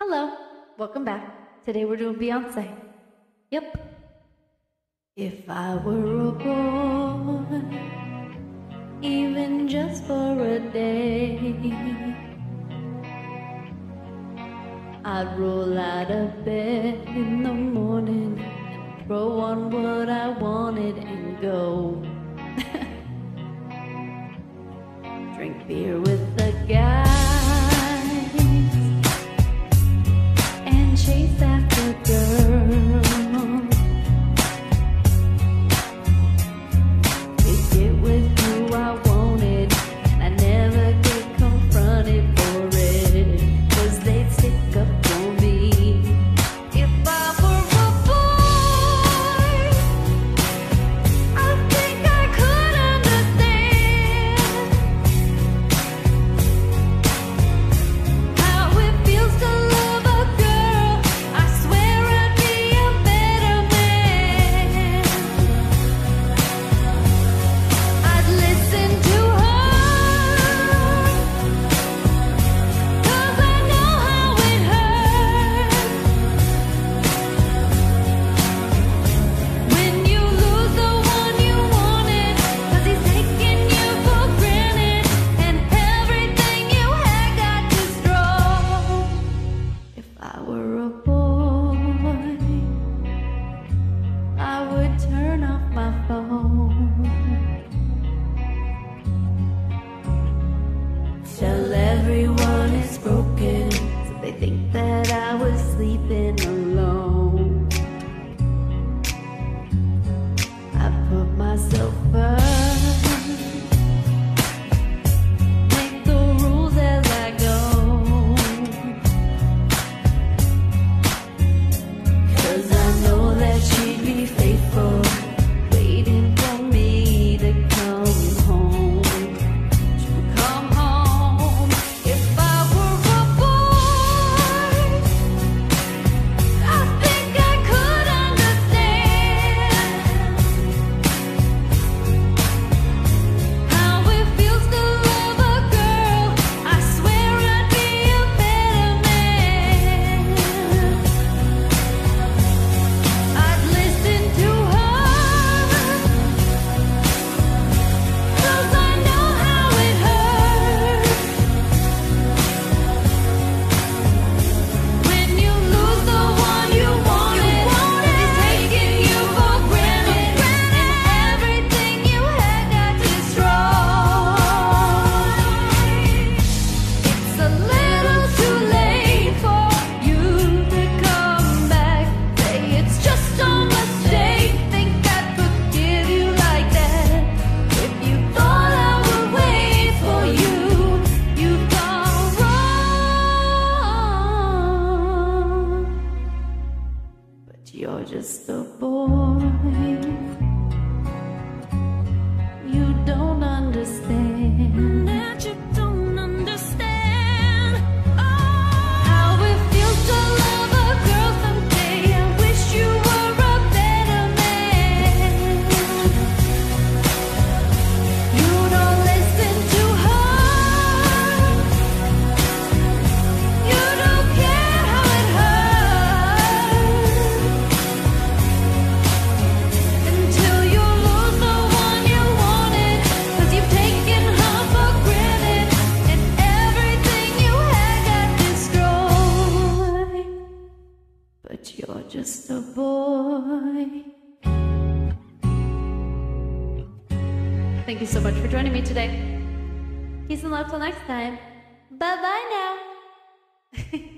Hello, welcome back. Today we're doing Beyonce. Yep. If I were a boy, even just for a day, I'd roll out of bed in the morning, throw on what I wanted, and go. Drink beer with but you're just a boy. Thank you so much for joining me today. Peace and love till next time. Bye bye now.